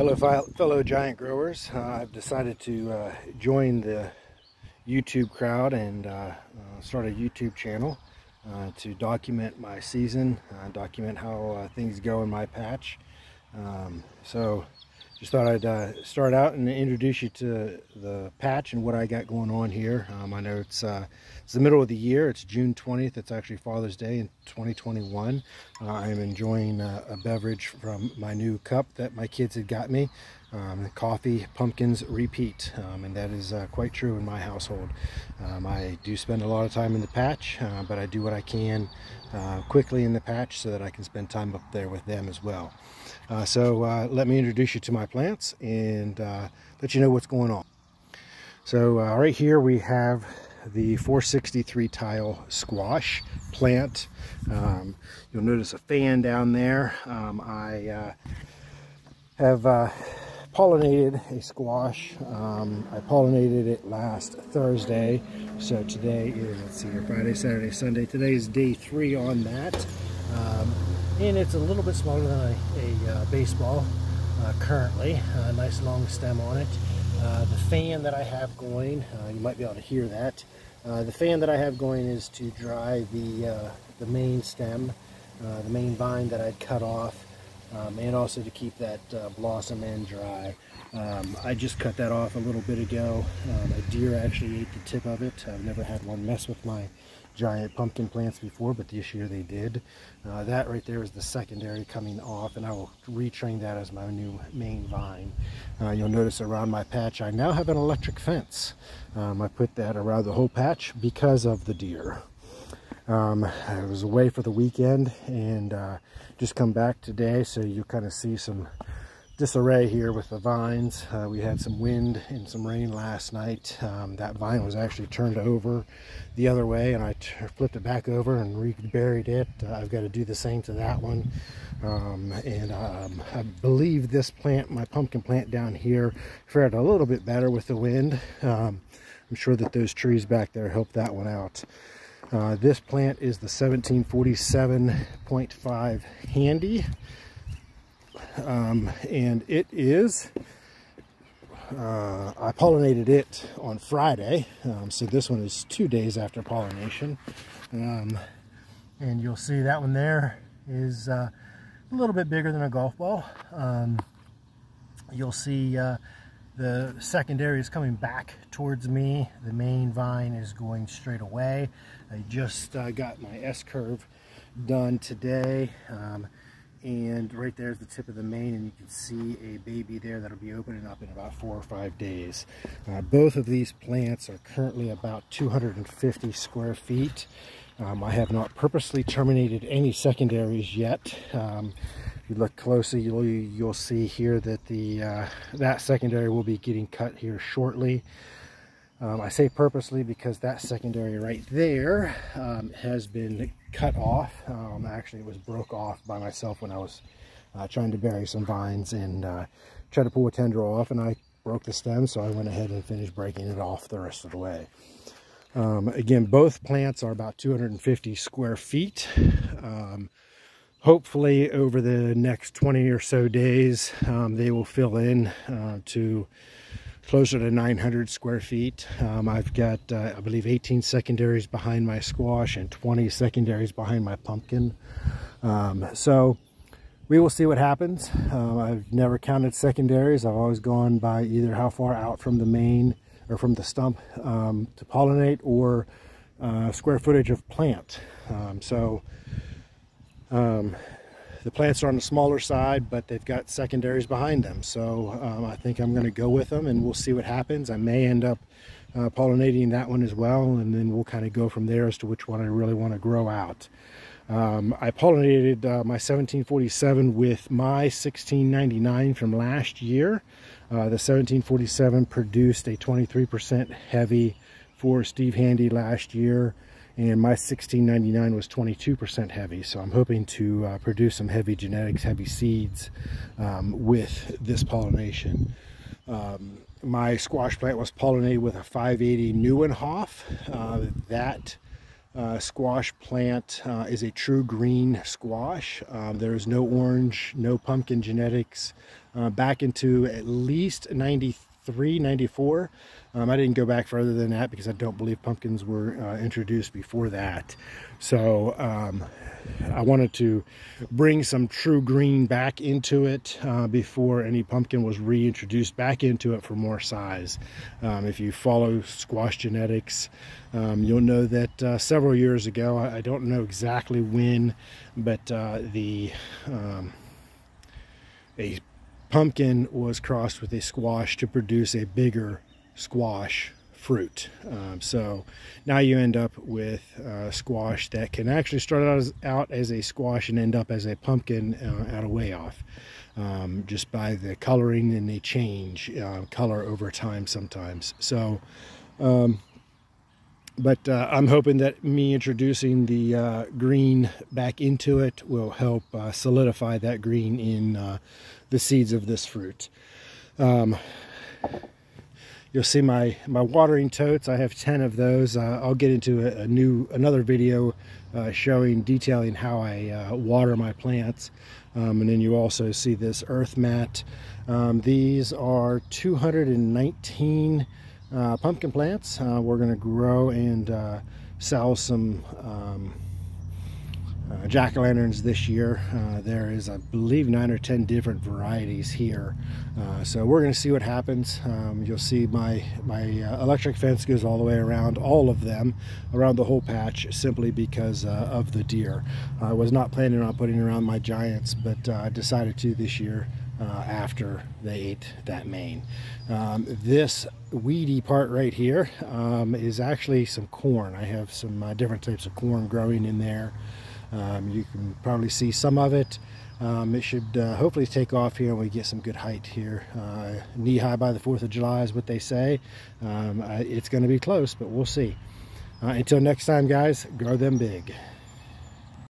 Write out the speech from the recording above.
Hello fellow giant growers. Uh, I've decided to uh, join the YouTube crowd and uh, uh start a YouTube channel uh, to document my season, uh, document how things go in my patch. Um, so just thought I'd start out and introduce you to the patch and what I got going on here. Um, I know it's, it's the middle of the year. It's June 20th. It's actually Father's Day in 2021. Uh, I am enjoying uh, a beverage from my new cup that my kids had got me. Um, coffee, pumpkins, repeat. Um, and that is uh, quite true in my household. Um, I do spend a lot of time in the patch, uh, but I do what I can quickly in the patch so that I can spend time up there with them as well. Uh, so uh, let me introduce you to my plants and uh, let you know what's going on. So uh, right here we have the 463 tile squash plant. Um, you'll notice a fan down there. Um, I uh, have uh, pollinated a squash. Um, I pollinated it last Thursday. So today is, let's see here, Friday, Saturday, Sunday. Today is day three on that. Um, and it's a little bit smaller than a, a uh, baseball uh, currently. A nice long stem on it. Uh, the fan that I have going, uh, you might be able to hear that. Uh, the fan that I have going is to dry the, uh, the main stem, the main vine that I'd cut off, um, and also to keep that blossom end dry. Um, I just cut that off a little bit ago. Um, a deer actually ate the tip of it. I've never had one mess with my giant pumpkin plants before, but this year they did. Uh, that right there is the secondary coming off, and I will retrain that as my new main vine. Uh, you'll notice around my patch, I now have an electric fence. Um, I put that around the whole patch because of the deer. Um, I was away for the weekend and uh, just come back today, so you kind of see some disarray here with the vines. Uh, we had some wind and some rain last night. Um, that vine was actually turned over the other way and I flipped it back over and reburied it. Uh, I've got to do the same to that one. Um, and um, I believe this plant, my pumpkin plant down here, fared a little bit better with the wind. Um, I'm sure that those trees back there helped that one out. Uh, this plant is the 1747.5 Handy um, and it is uh, I pollinated it on Friday. Um, so this one is two days after pollination. Um, and you'll see that one there is uh, a little bit bigger than a golf ball. Um, you'll see uh, the secondary is coming back towards me. The main vine is going straight away. I just uh, got my S-curve done today. Um, and right there is the tip of the main and you can see a baby there that'll be opening up in about four or five days. Uh, both of these plants are currently about 250 square feet. Um, I have not purposely terminated any secondaries yet. Um, if you look closely, you'll, you'll see here that the uh, that secondary will be getting cut here shortly. Um, I say purposely because that secondary right there um, has been cut off. Um, actually, it was broke off by myself when I was uh, trying to bury some vines and uh, try to pull a tendril off and I broke the stem so I went ahead and finished breaking it off the rest of the way. Um, again, both plants are about 250 square feet. Um, hopefully over the next 20 or so days, um, they will fill in uh, to closer to 900 square feet. Um, I've got, uh, I believe, 18 secondaries behind my squash and 20 secondaries behind my pumpkin. Um, so we will see what happens. Um, I've never counted secondaries. I've always gone by either how far out from the main or from the stump um, to pollinate or uh, square footage of plant. Um, so um, the plants are on the smaller side, but they've got secondaries behind them. So um, I think I'm going to go with them and we'll see what happens. I may end up uh, pollinating that one as well, and then we'll kind of go from there as to which one I really want to grow out. Um, I pollinated uh, my 1747 with my 1699 from last year. Uh, the 1747 produced a 23% heavy for Steve Handy last year and my 1699 was 22% heavy so I'm hoping to uh, produce some heavy genetics heavy seeds um, with this pollination um, my squash plant was pollinated with a 580 Neuenhof uh, that uh, squash plant uh, is a true green squash. Um, there is no orange, no pumpkin genetics. Uh, back into at least 93, 94. Um, I didn't go back further than that because I don't believe pumpkins were uh, introduced before that. So um, I wanted to bring some true green back into it uh, before any pumpkin was reintroduced back into it for more size. Um, if you follow squash genetics, um, you'll know that uh, several years ago, I, I, don't know exactly when, but uh, the um, a pumpkin was crossed with a squash to produce a bigger squash fruit. Um, so now you end up with a squash that can actually start out as, out as a squash and end up as a pumpkin uh, out of way off. Um, just by the coloring and they change uh, color over time sometimes. So, um, but uh, I'm hoping that me introducing the uh, green back into it will help uh, solidify that green in uh, the seeds of this fruit. Um, you'll see my my watering totes. I have 10 of those. Uh, i'll get into a, a, new another video uh, showing detailing how i uh, water my plants. Um, and then you also see this earth mat. Um, these are 219 uh, pumpkin plants. Uh, we're going to grow and uh, sell some um, uh, jack-o'-lanterns this year. Uh, there is, I believe, nine or ten different varieties here. Uh, so we're going to see what happens. Um, you'll see my, my uh, electric fence goes all the way around all of them, around the whole patch, simply because uh, of the deer. I was not planning on putting around my giants, but I decided to this year uh, after they ate that main. Um, this weedy part right here um, is actually some corn. I have some uh, different types of corn growing in there. Um, you can probably see some of it. Um, it should uh, hopefully take off here and we get some good height here. Uh, knee high by the 4th of July is what they say. Um, it's going to be close, but we'll see. Uh, until next time, guys, grow them big.